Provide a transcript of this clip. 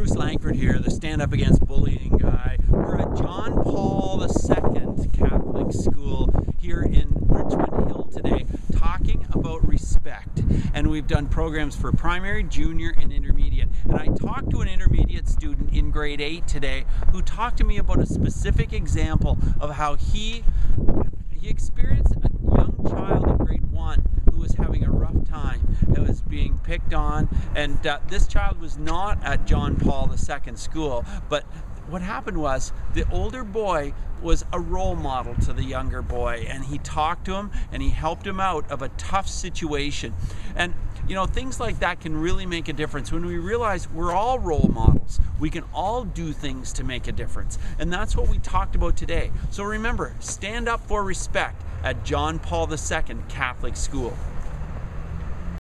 Bruce Langford here, the Stand Up Against Bullying guy. We're at John Paul II Catholic School here in Richmond Hill today talking about respect. And we've done programs for primary, junior, and intermediate. And I talked to an intermediate student in grade 8 today who talked to me about a specific example of how he he experienced a young child in grade 1 who was having a rough time. It was being picked on. And uh, this child was not at John Paul II school, but what happened was the older boy was a role model to the younger boy and he talked to him and he helped him out of a tough situation. And you know things like that can really make a difference. When we realize we're all role models we can all do things to make a difference. And that's what we talked about today. So remember stand up for respect at john paul ii catholic school